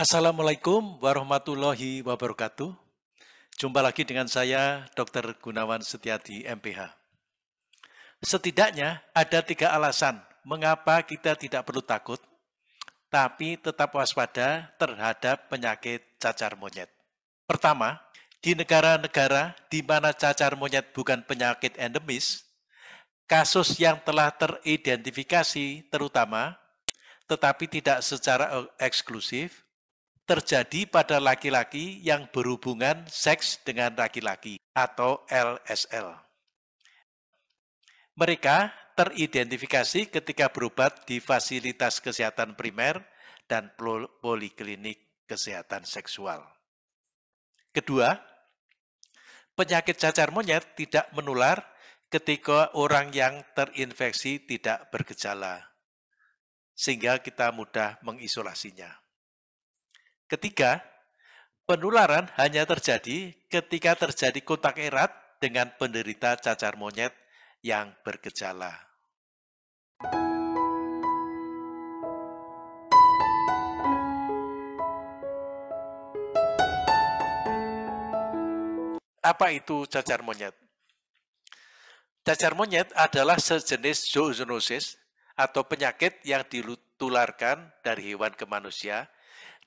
Assalamualaikum warahmatullahi wabarakatuh. Jumpa lagi dengan saya, Dr. Gunawan Setiadi, MPH. Setidaknya ada tiga alasan mengapa kita tidak perlu takut, tapi tetap waspada terhadap penyakit cacar monyet. Pertama, di negara-negara di mana cacar monyet bukan penyakit endemis, kasus yang telah teridentifikasi terutama, tetapi tidak secara eksklusif, terjadi pada laki-laki yang berhubungan seks dengan laki-laki atau LSL. Mereka teridentifikasi ketika berobat di fasilitas kesehatan primer dan poliklinik kesehatan seksual. Kedua, penyakit cacar monyet tidak menular ketika orang yang terinfeksi tidak bergejala, sehingga kita mudah mengisolasinya. Ketiga, penularan hanya terjadi ketika terjadi kontak erat dengan penderita cacar monyet yang bergejala. Apa itu cacar monyet? Cacar monyet adalah sejenis zoonosis atau penyakit yang ditularkan dari hewan ke manusia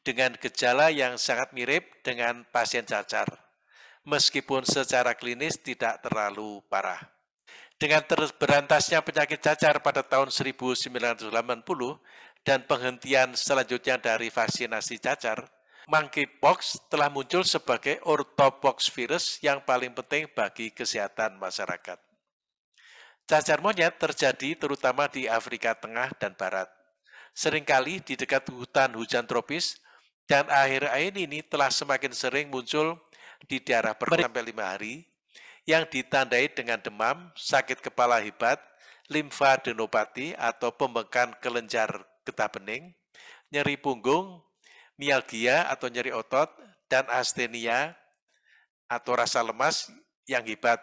dengan gejala yang sangat mirip dengan pasien cacar, meskipun secara klinis tidak terlalu parah. Dengan terberantasnya penyakit cacar pada tahun 1980 dan penghentian selanjutnya dari vaksinasi cacar, monkeypox telah muncul sebagai orthopox virus yang paling penting bagi kesehatan masyarakat. Cacar monyet terjadi terutama di Afrika Tengah dan Barat. Seringkali di dekat hutan hujan tropis dan akhir-akhir ini telah semakin sering muncul di daerah per sampai lima hari yang ditandai dengan demam, sakit kepala hebat, limfadenopati atau pembengkakan kelenjar getah bening, nyeri punggung, mialgia atau nyeri otot, dan astenia atau rasa lemas yang hebat.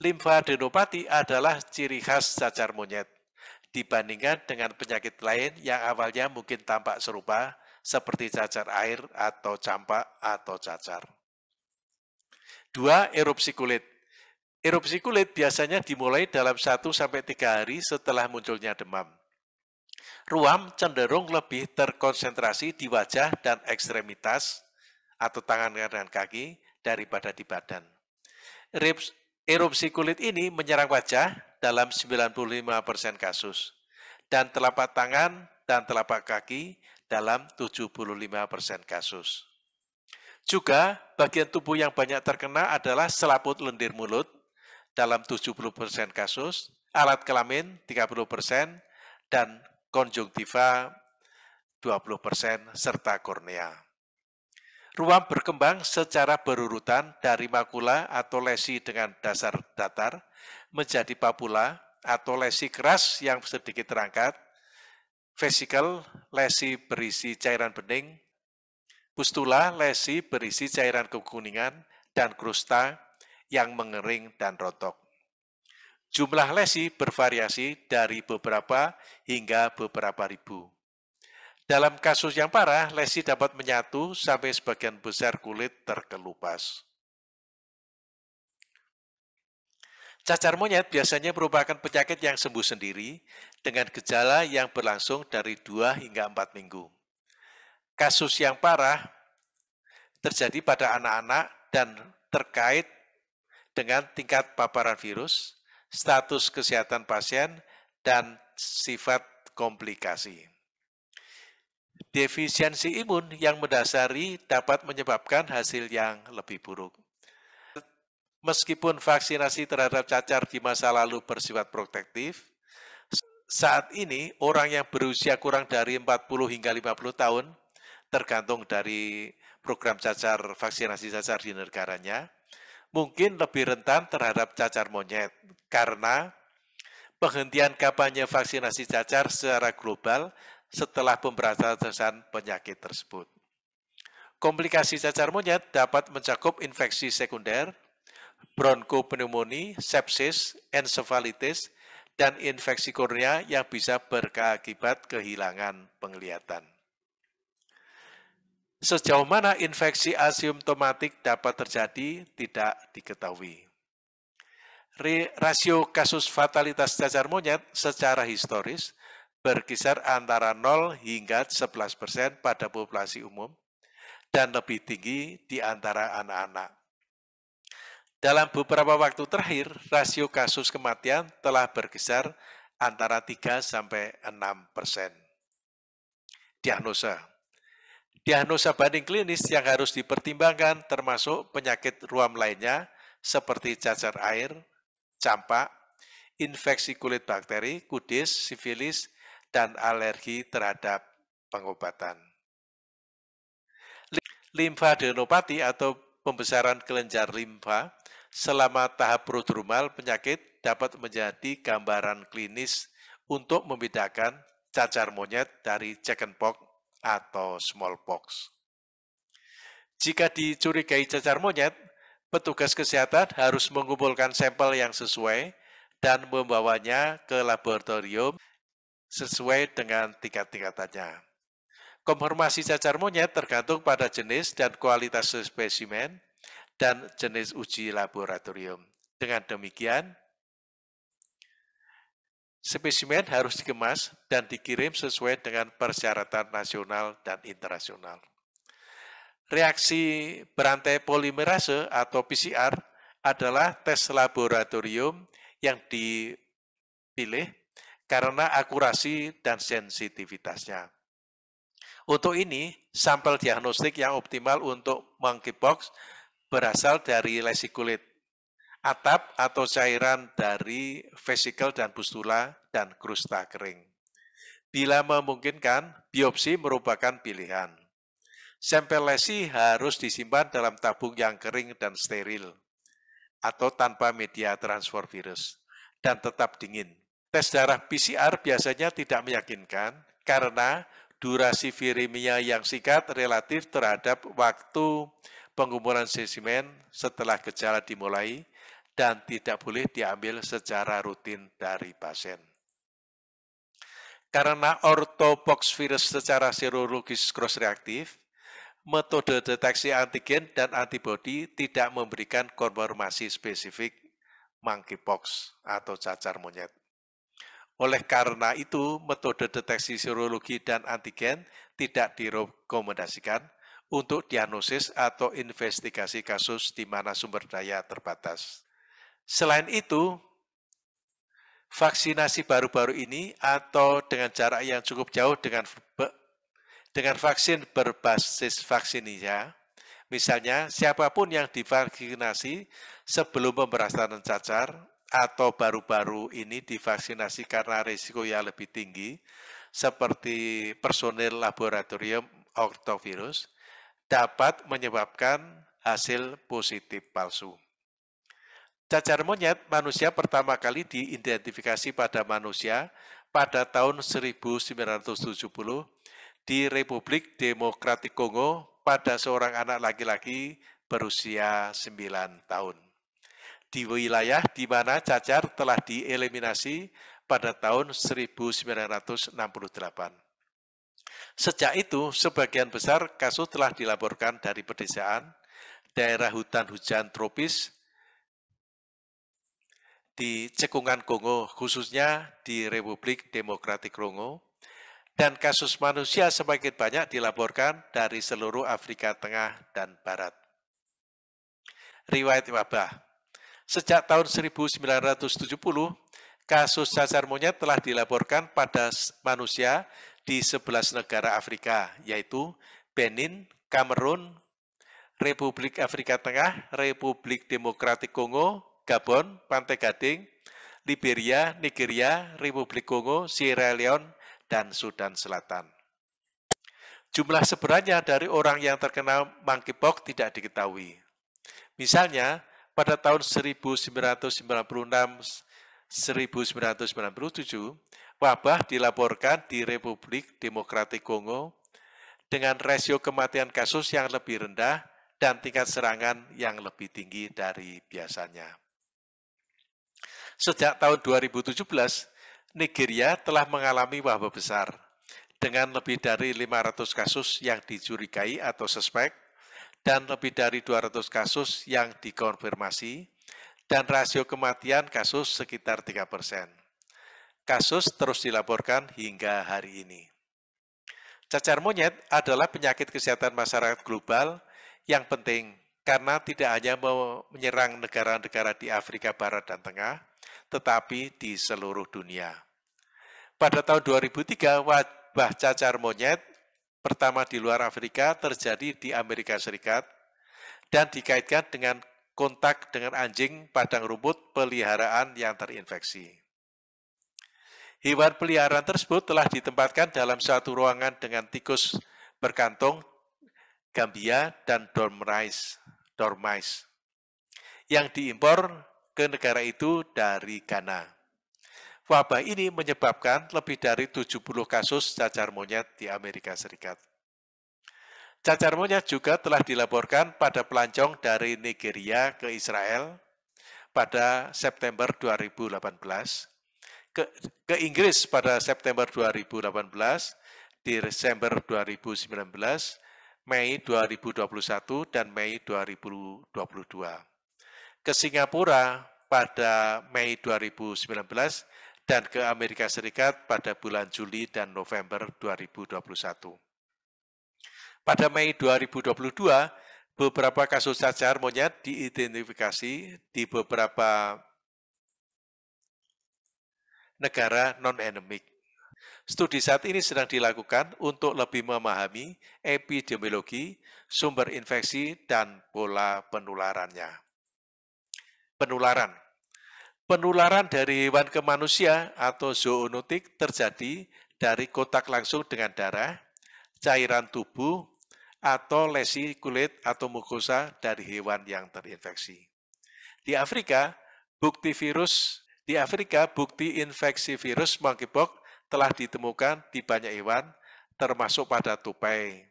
Limfadenopati adalah ciri khas cacar monyet dibandingkan dengan penyakit lain yang awalnya mungkin tampak serupa seperti cacar air atau campak atau cacar. Dua, erupsi kulit. Erupsi kulit biasanya dimulai dalam 1 sampai 3 hari setelah munculnya demam. Ruam cenderung lebih terkonsentrasi di wajah dan ekstremitas atau tangan dan kaki daripada di badan. Erupsi kulit ini menyerang wajah dalam 95% kasus dan telapak tangan dan telapak kaki dalam 75% kasus. Juga bagian tubuh yang banyak terkena adalah selaput lendir mulut dalam 70% kasus, alat kelamin 30%, dan konjungtiva 20%, serta kornea. Ruam berkembang secara berurutan dari makula atau lesi dengan dasar datar menjadi papula atau lesi keras yang sedikit terangkat, vesikel, lesi berisi cairan bening, pustula, lesi berisi cairan kekuningan, dan krusta yang mengering dan rontok. Jumlah lesi bervariasi dari beberapa hingga beberapa ribu. Dalam kasus yang parah, lesi dapat menyatu sampai sebagian besar kulit terkelupas. Cacar monyet biasanya merupakan penyakit yang sembuh sendiri dengan gejala yang berlangsung dari 2 hingga 4 minggu. Kasus yang parah terjadi pada anak-anak dan terkait dengan tingkat paparan virus, status kesehatan pasien, dan sifat komplikasi. Defisiensi imun yang mendasari dapat menyebabkan hasil yang lebih buruk. Meskipun vaksinasi terhadap cacar di masa lalu bersifat protektif, saat ini orang yang berusia kurang dari 40 hingga 50 tahun, tergantung dari program cacar vaksinasi cacar di negaranya, mungkin lebih rentan terhadap cacar monyet karena penghentian kampanye vaksinasi cacar secara global setelah pemberantasan penyakit tersebut. Komplikasi cacar monyet dapat mencakup infeksi sekunder, bronkopneumonia, sepsis, ensefalitis, dan infeksi kornea yang bisa berakibat kehilangan penglihatan. Sejauh mana infeksi asimptomatik dapat terjadi tidak diketahui. Rasio kasus fatalitas cacar monyet secara historis berkisar antara 0 hingga 11 persen pada populasi umum dan lebih tinggi di antara anak-anak. Dalam beberapa waktu terakhir, rasio kasus kematian telah berkisar antara 3 sampai 6 persen. Diagnosa Diagnosa banding klinis yang harus dipertimbangkan termasuk penyakit ruam lainnya seperti cacar air, campak, infeksi kulit bakteri, kudis, sifilis, dan alergi terhadap pengobatan. Limfadenopati atau pembesaran kelenjar limfa selama tahap prodromal penyakit dapat menjadi gambaran klinis untuk membedakan cacar monyet dari chickenpox atau smallpox. Jika dicurigai cacar monyet, petugas kesehatan harus mengumpulkan sampel yang sesuai dan membawanya ke laboratorium sesuai dengan tingkat-tingkatannya. Konfirmasi cacar monyet tergantung pada jenis dan kualitas spesimen, dan jenis uji laboratorium. Dengan demikian, spesimen harus dikemas dan dikirim sesuai dengan persyaratan nasional dan internasional. Reaksi berantai polimerase atau PCR adalah tes laboratorium yang dipilih karena akurasi dan sensitivitasnya. Untuk ini, sampel diagnostik yang optimal untuk monkeypox berasal dari lesi kulit, atap atau cairan dari vesikel dan pustula, dan krusta kering. Bila memungkinkan, biopsi merupakan pilihan. Sampel lesi harus disimpan dalam tabung yang kering dan steril, atau tanpa media transfer virus, dan tetap dingin. Tes darah PCR biasanya tidak meyakinkan karena durasi viremia yang singkat relatif terhadap waktu pengumpulan spesimen setelah gejala dimulai dan tidak boleh diambil secara rutin dari pasien. Karena orthopox virus secara serologis cross-reaktif, metode deteksi antigen dan antibodi tidak memberikan konfirmasi spesifik monkeypox atau cacar monyet. Oleh karena itu, metode deteksi serologi dan antigen tidak direkomendasikan untuk diagnosis atau investigasi kasus di mana sumber daya terbatas. Selain itu, vaksinasi baru-baru ini atau dengan jarak yang cukup jauh dengan dengan vaksin berbasis vaksinnya, misalnya siapa pun yang divaksinasi sebelum pemberasaan cacar atau baru-baru ini divaksinasi karena risiko yang lebih tinggi, seperti personil laboratorium ortovirus, dapat menyebabkan hasil positif palsu. Cacar monyet manusia pertama kali diidentifikasi pada manusia pada tahun 1970 di Republik Demokratik Kongo pada seorang anak laki-laki berusia 9 tahun. Di wilayah di mana cacar telah dieliminasi pada tahun 1968. Sejak itu, sebagian besar kasus telah dilaporkan dari pedesaan, daerah hutan hujan tropis, di cekungan Kongo, khususnya di Republik Demokratik Kongo, dan kasus manusia semakin banyak dilaporkan dari seluruh Afrika Tengah dan Barat. Riwayat wabah Sejak tahun 1970, kasus cacar monyet telah dilaporkan pada manusia di 11 negara Afrika, yaitu Benin, Kamerun, Republik Afrika Tengah, Republik Demokratik Kongo, Gabon, Pantai Gading, Liberia, Nigeria, Republik Kongo, Sierra Leone, dan Sudan Selatan. Jumlah sebenarnya dari orang yang terkena monkeypox tidak diketahui. Misalnya, pada tahun 1996 1997, wabah dilaporkan di Republik Demokratik Kongo dengan rasio kematian kasus yang lebih rendah dan tingkat serangan yang lebih tinggi dari biasanya. Sejak tahun 2017, Nigeria telah mengalami wabah besar. dengan lebih dari 500 kasus yang dicurigai atau suspek dan lebih dari 200 kasus yang dikonfirmasi dan rasio kematian kasus sekitar 3 persen. Kasus terus dilaporkan hingga hari ini. Cacar monyet adalah penyakit kesehatan masyarakat global yang penting karena tidak hanya menyerang negara-negara di Afrika Barat dan Tengah, tetapi di seluruh dunia. Pada tahun 2003, wabah cacar monyet pertama di luar Afrika terjadi di Amerika Serikat dan dikaitkan dengan kontak dengan anjing padang rumput peliharaan yang terinfeksi. Hewan peliharaan tersebut telah ditempatkan dalam suatu ruangan dengan tikus berkantung, gambia, dan dormice, dormice yang diimpor ke negara itu dari Ghana. Wabah ini menyebabkan lebih dari 70 kasus cacar monyet di Amerika Serikat. Cacar monyet juga telah dilaporkan pada pelancong dari Nigeria ke Israel pada September 2018 ke, ke Inggris pada September 2018, di Desember 2019, Mei 2021, dan Mei 2022. Ke Singapura pada Mei 2019, dan ke Amerika Serikat pada bulan Juli dan November 2021. Pada Mei 2022, beberapa kasus cacar monyet diidentifikasi di beberapa negara non-endemik. Studi saat ini sedang dilakukan untuk lebih memahami epidemiologi, sumber infeksi, dan pola penularannya. Penularan Penularan dari hewan ke manusia atau zoonotik terjadi dari kontak langsung dengan darah, cairan tubuh, atau lesi kulit atau mukosa dari hewan yang terinfeksi. Di Afrika, bukti virus di Afrika, bukti infeksi virus monkeypox telah ditemukan di banyak hewan, termasuk pada tupai.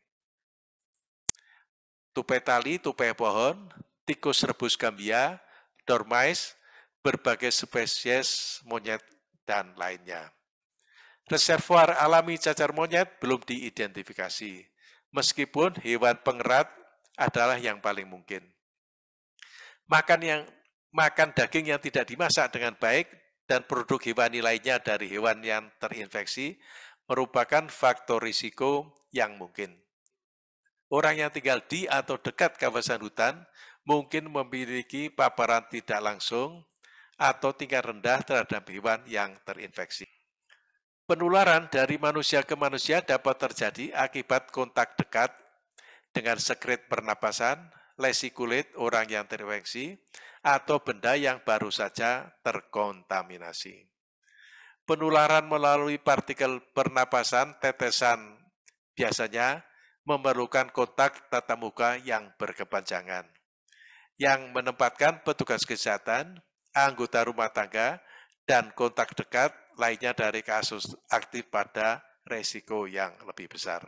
Tupai tali, tupai pohon, tikus rebus gambia, dormice, berbagai spesies monyet, dan lainnya. Reservoir alami cacar monyet belum diidentifikasi, meskipun hewan pengerat adalah yang paling mungkin. Makan yang makan daging yang tidak dimasak dengan baik dan produk hewani lainnya dari hewan yang terinfeksi merupakan faktor risiko yang mungkin. Orang yang tinggal di atau dekat kawasan hutan mungkin memiliki paparan tidak langsung atau tingkat rendah terhadap hewan yang terinfeksi. Penularan dari manusia ke manusia dapat terjadi akibat kontak dekat dengan sekret pernapasan, lesi kulit orang yang terinfeksi, atau benda yang baru saja terkontaminasi. Penularan melalui partikel pernapasan tetesan biasanya memerlukan kontak tatap muka yang berkepanjangan, yang menempatkan petugas kesehatan, anggota rumah tangga, dan kontak dekat lainnya dari kasus aktif pada resiko yang lebih besar.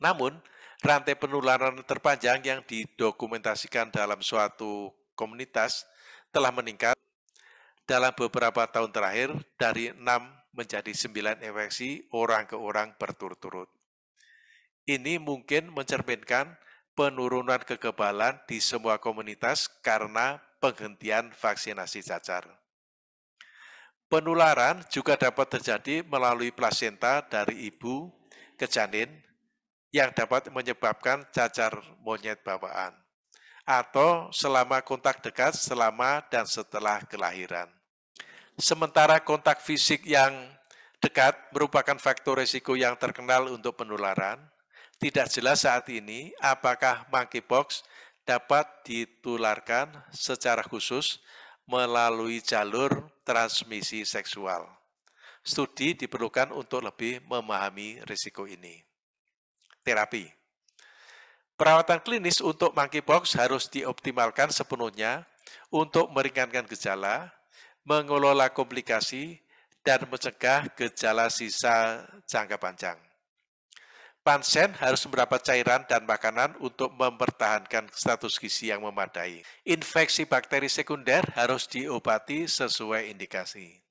Namun, rantai penularan terpanjang yang didokumentasikan dalam suatu komunitas telah meningkat dalam beberapa tahun terakhir dari 6 menjadi 9 infeksi orang ke orang berturut-turut. Ini mungkin mencerminkan penurunan kekebalan di semua komunitas karena penghentian vaksinasi cacar. Penularan juga dapat terjadi melalui plasenta dari ibu ke janin yang dapat menyebabkan cacar monyet bawaan atau selama kontak dekat selama dan setelah kelahiran. Sementara kontak fisik yang dekat merupakan faktor risiko yang terkenal untuk penularan, tidak jelas saat ini apakah monkeypox dapat ditularkan secara khusus melalui jalur transmisi seksual. Studi diperlukan untuk lebih memahami risiko ini terapi. Perawatan klinis untuk monkeypox harus dioptimalkan sepenuhnya untuk meringankan gejala, mengelola komplikasi, dan mencegah gejala sisa jangka panjang. Pasien harus mendapat cairan dan makanan untuk mempertahankan status gizi yang memadai. Infeksi bakteri sekunder harus diobati sesuai indikasi.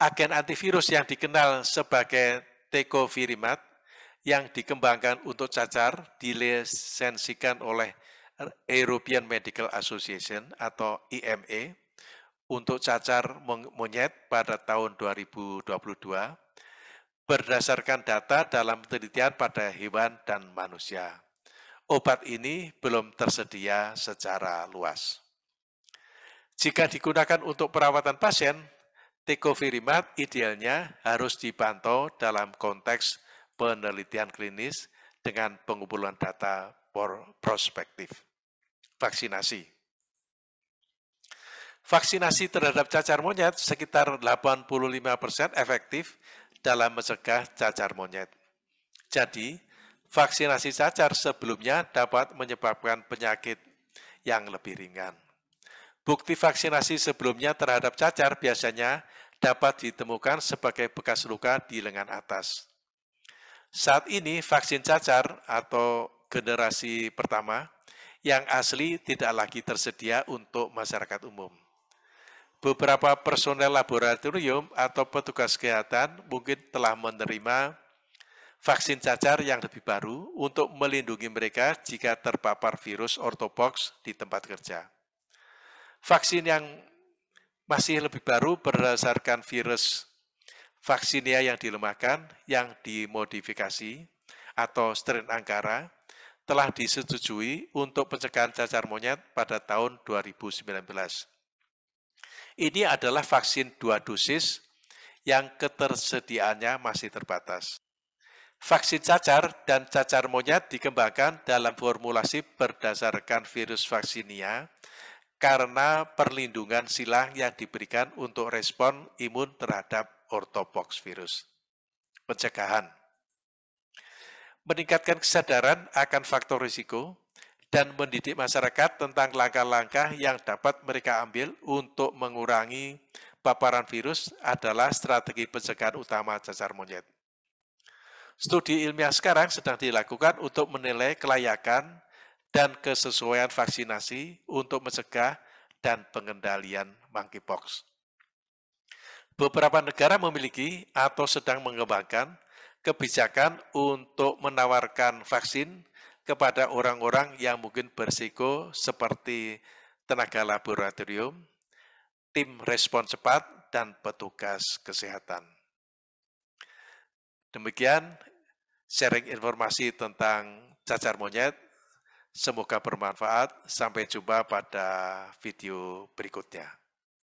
Agen antivirus yang dikenal sebagai tecovirimat yang dikembangkan untuk cacar dilisensikan oleh European Medical Association atau IMA untuk cacar monyet pada tahun 2022 berdasarkan data dalam penelitian pada hewan dan manusia. Obat ini belum tersedia secara luas. Jika digunakan untuk perawatan pasien, tecovirimat idealnya harus dipantau dalam konteks penelitian klinis dengan pengumpulan data prospektif. Vaksinasi. Vaksinasi terhadap cacar monyet sekitar 85% efektif dalam mencegah cacar monyet. Jadi, vaksinasi cacar sebelumnya dapat menyebabkan penyakit yang lebih ringan. Bukti vaksinasi sebelumnya terhadap cacar biasanya dapat ditemukan sebagai bekas luka di lengan atas. Saat ini vaksin cacar atau generasi pertama yang asli tidak lagi tersedia untuk masyarakat umum. Beberapa personel laboratorium atau petugas kesehatan mungkin telah menerima vaksin cacar yang lebih baru untuk melindungi mereka jika terpapar virus orthopox di tempat kerja. Vaksin yang masih lebih baru berdasarkan virus Vaksinia yang dilemahkan, yang dimodifikasi, atau strain angkara, telah disetujui untuk pencegahan cacar monyet pada tahun 2019. Ini adalah vaksin dua dosis yang ketersediaannya masih terbatas. Vaksin cacar dan cacar monyet dikembangkan dalam formulasi berdasarkan virus vaksinia karena perlindungan silang yang diberikan untuk respon imun terhadap orthopox virus. Pencegahan. Meningkatkan kesadaran akan faktor risiko dan mendidik masyarakat tentang langkah-langkah yang dapat mereka ambil untuk mengurangi paparan virus adalah strategi pencegahan utama cacar monyet. Studi ilmiah sekarang sedang dilakukan untuk menilai kelayakan dan kesesuaian vaksinasi untuk mencegah dan pengendalian monkeypox. Beberapa negara memiliki atau sedang mengembangkan kebijakan untuk menawarkan vaksin kepada orang-orang yang mungkin berisiko seperti tenaga laboratorium, tim respon cepat, dan petugas kesehatan. Demikian sharing informasi tentang cacar monyet. Semoga bermanfaat. Sampai jumpa pada video berikutnya.